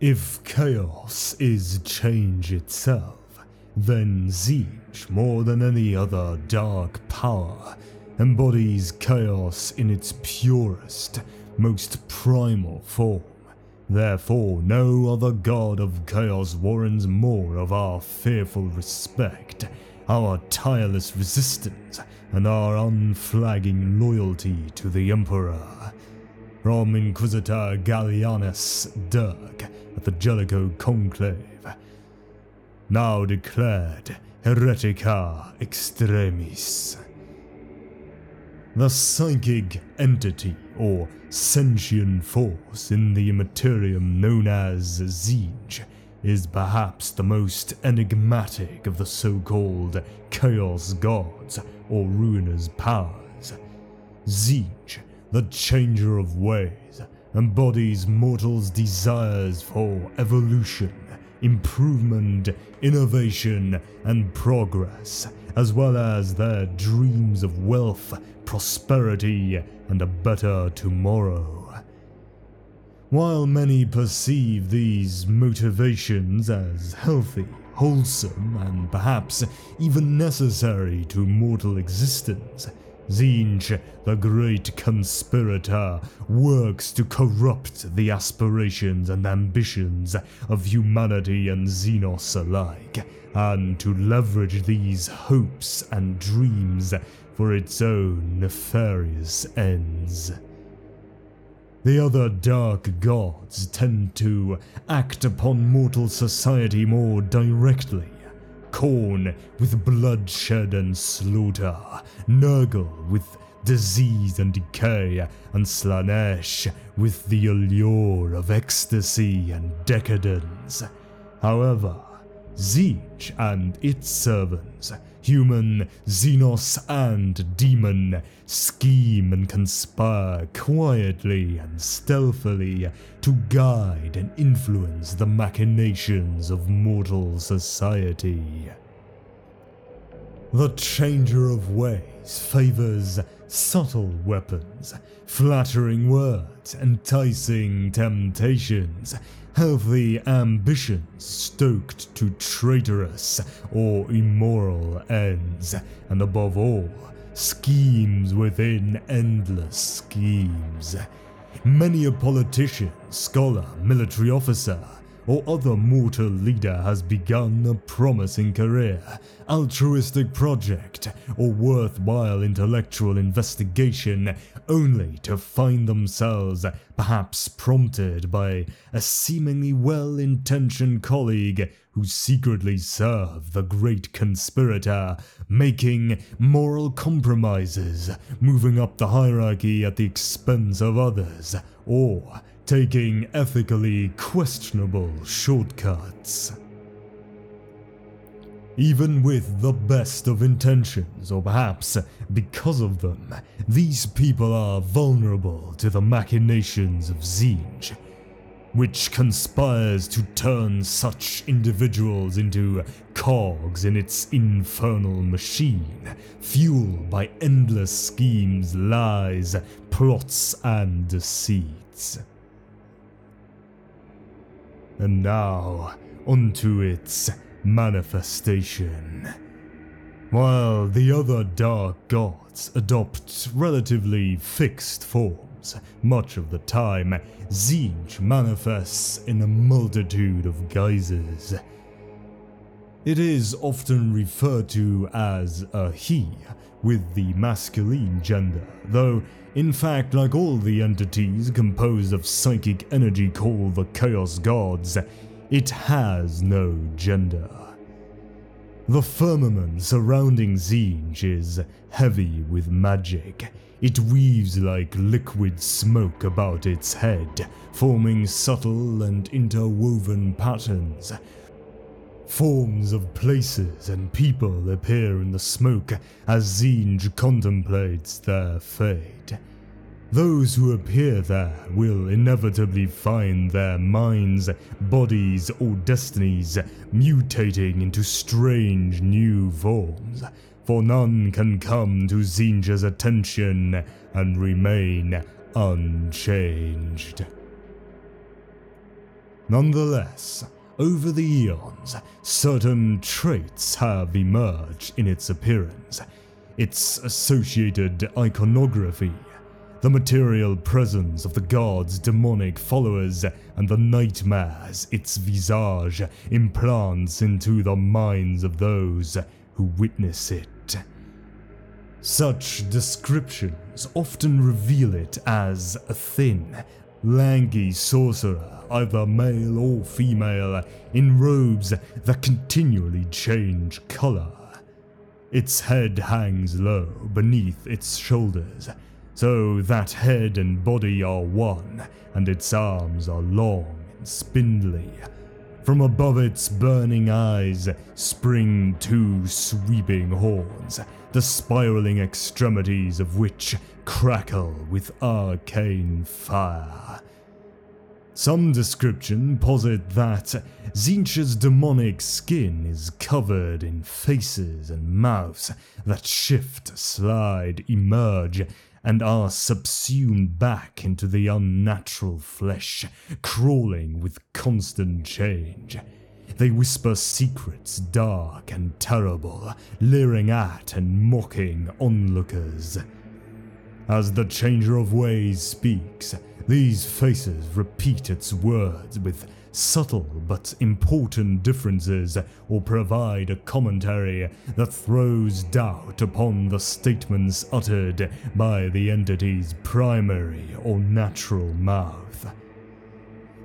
If chaos is change itself, then Tzeentch, more than any other dark power, embodies chaos in its purest, most primal form. Therefore, no other god of chaos warrants more of our fearful respect, our tireless resistance, and our unflagging loyalty to the Emperor. From Inquisitor Gallianus Dirk at the Jellicoe Conclave, now declared Heretica Extremis. The psychic entity or sentient force in the immaterium known as Tzeentch is perhaps the most enigmatic of the so called Chaos Gods or Ruinous Powers. Tzeentch, the Changer of Ways, embodies mortals' desires for evolution, improvement, innovation, and progress, as well as their dreams of wealth, prosperity, and a better tomorrow. While many perceive these motivations as healthy, wholesome, and perhaps even necessary to mortal existence, Tzeentch, the great conspirator, works to corrupt the aspirations and ambitions of humanity and Xenos alike, and to leverage these hopes and dreams for its own nefarious ends. The other dark gods tend to act upon mortal society more directly. Khorne with bloodshed and slaughter, Nurgle with disease and decay, and Slaanesh with the allure of ecstasy and decadence. However, Tzeentch and its servants human, Xenos, and demon scheme and conspire quietly and stealthily to guide and influence the machinations of mortal society. The Changer of Ways favors subtle weapons, flattering words, enticing temptations, healthy ambitions stoked to traitorous or immoral ends, and above all, schemes within endless schemes. Many a politician, scholar, military officer, or other mortal leader has begun a promising career, altruistic project, or worthwhile intellectual investigation only to find themselves perhaps prompted by a seemingly well intentioned colleague who secretly served the great conspirator, making moral compromises, moving up the hierarchy at the expense of others, or taking ethically questionable shortcuts. Even with the best of intentions, or perhaps because of them, these people are vulnerable to the machinations of Tzeentch, which conspires to turn such individuals into cogs in its infernal machine, fueled by endless schemes, lies, plots, and deceits. And now, onto its manifestation. While the other dark gods adopt relatively fixed forms, much of the time, Tzeentch manifests in a multitude of guises. It is often referred to as a he, with the masculine gender, though, in fact, like all the entities composed of psychic energy called the Chaos Gods, it has no gender. The firmament surrounding Tzeentch is heavy with magic. It weaves like liquid smoke about its head, forming subtle and interwoven patterns. Forms of places and people appear in the smoke as Tzeentch contemplates their fate. Those who appear there will inevitably find their minds, bodies, or destinies mutating into strange new forms, for none can come to Tzeentch's attention and remain unchanged. Nonetheless, over the eons, certain traits have emerged in its appearance. Its associated iconography, the material presence of the god's demonic followers, and the nightmares its visage implants into the minds of those who witness it. Such descriptions often reveal it as a thin, lanky sorcerer, either male or female, in robes that continually change color. Its head hangs low beneath its shoulders, so that head and body are one, and its arms are long and spindly. From above its burning eyes spring two sweeping horns, the spiraling extremities of which crackle with arcane fire. Some description posit that Tzeentch's demonic skin is covered in faces and mouths that shift, slide, emerge, and are subsumed back into the unnatural flesh, crawling with constant change. They whisper secrets dark and terrible, leering at and mocking onlookers. As the Changer of Ways speaks, these faces repeat its words with subtle but important differences or provide a commentary that throws doubt upon the statements uttered by the entity's primary or natural mouth.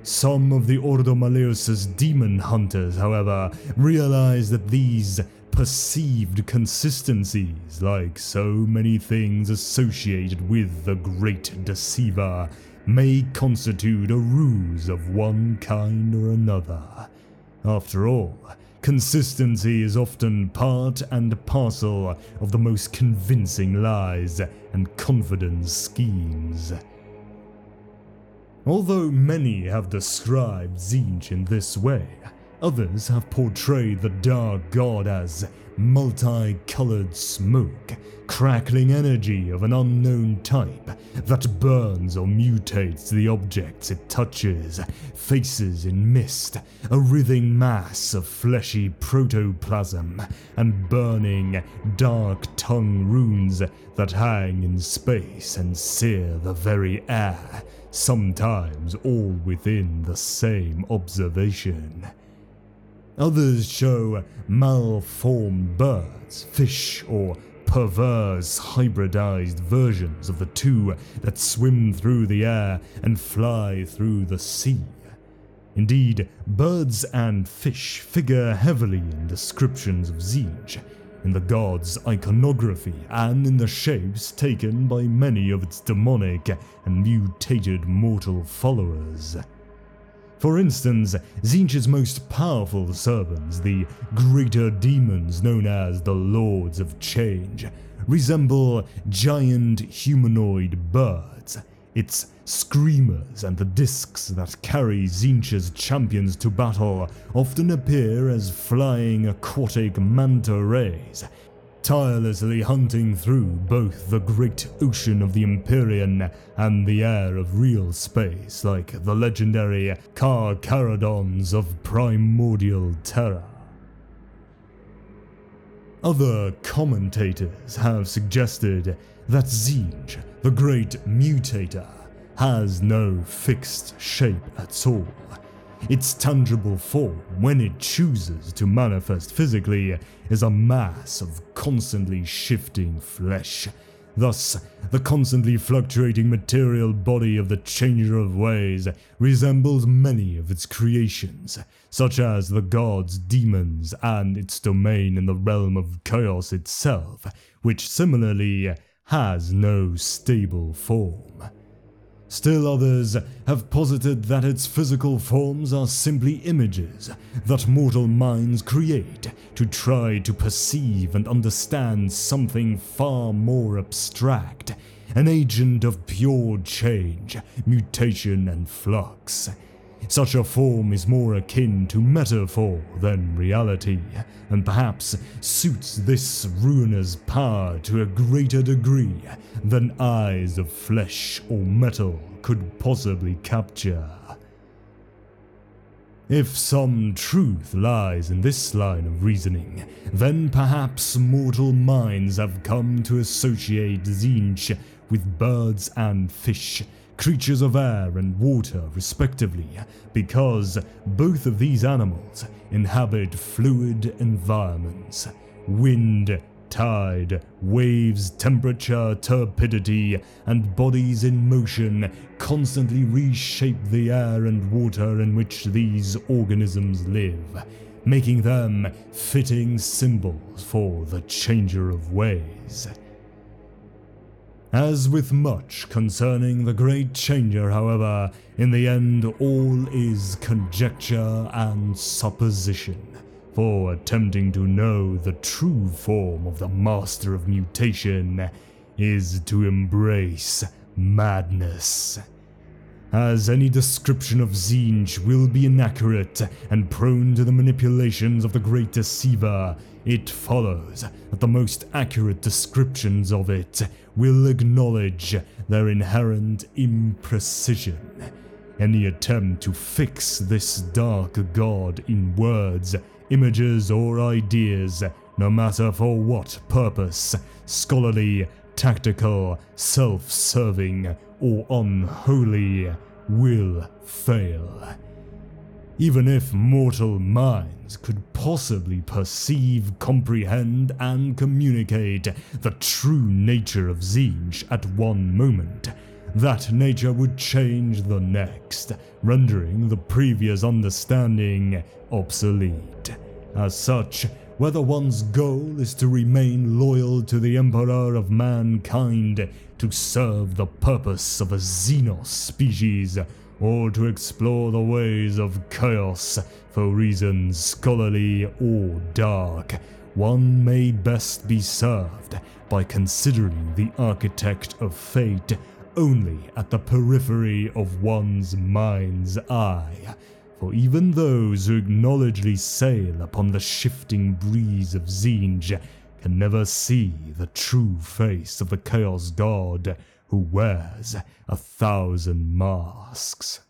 Some of the Ordo Malleus's demon hunters, however, realize that these perceived consistencies, like so many things associated with the Great Deceiver, may constitute a ruse of one kind or another. After all, consistency is often part and parcel of the most convincing lies and confidence schemes. Although many have described Tzeentch in this way, others have portrayed the Dark God as multicolored smoke, crackling energy of an unknown type that burns or mutates the objects it touches, faces in mist, a writhing mass of fleshy protoplasm, and burning, dark tongue runes that hang in space and sear the very air, sometimes all within the same observation. Others show malformed birds, fish, or perverse hybridized versions of the two that swim through the air and fly through the sea. Indeed, birds and fish figure heavily in descriptions of Tzeentch, in the god's iconography, and in the shapes taken by many of its demonic and mutated mortal followers. For instance, Tzeentch's most powerful servants, the greater demons known as the Lords of Change, resemble giant humanoid birds. Its screamers and the discs that carry Tzeentch's champions to battle often appear as flying aquatic manta rays, tirelessly hunting through both the great ocean of the Empyrean and the air of real space like the legendary Carcharodons of primordial terror. Other commentators have suggested that Tzeentch, the great mutator, has no fixed shape at all its tangible form, when it chooses to manifest physically, is a mass of constantly shifting flesh. Thus, the constantly fluctuating material body of the Changer of Ways resembles many of its creations, such as the gods, demons, and its domain in the realm of chaos itself, which similarly has no stable form. Still others have posited that its physical forms are simply images that mortal minds create to try to perceive and understand something far more abstract, an agent of pure change, mutation, and flux. Such a form is more akin to metaphor than reality, and perhaps suits this Ruinous Power to a greater degree than eyes of flesh or metal could possibly capture. If some truth lies in this line of reasoning, then perhaps mortal minds have come to associate Tzeentch with birds and fish, creatures of air and water, respectively, because both of these animals inhabit fluid environments. Wind, tide, waves, temperature, turbidity, and bodies in motion constantly reshape the air and water in which these organisms live, making them fitting symbols for the changer of ways. As with much concerning the Great Changer, however, in the end all is conjecture and supposition. For attempting to know the true form of the Master of Mutation is to embrace madness. As any description of Tzeentch will be inaccurate and prone to the manipulations of the Great Deceiver, it follows that the most accurate descriptions of it will acknowledge their inherent imprecision. Any attempt to fix this dark god in words, images, or ideas, no matter for what purpose, scholarly, tactical, self serving, or unholy, will fail. Even if mortal minds could possibly perceive, comprehend, and communicate the true nature of Tzeentch at one moment, that nature would change the next, rendering the previous understanding obsolete. As such, whether one's goal is to remain loyal to the Emperor of mankind, to serve the purpose of a Xenos species, or to explore the ways of chaos for reasons scholarly or dark, one may best be served by considering the architect of fate only at the periphery of one's mind's eye. For even those who acknowledgely sail upon the shifting breeze of Tzeentch can never see the true face of the Chaos God who wears a thousand masks.